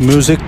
music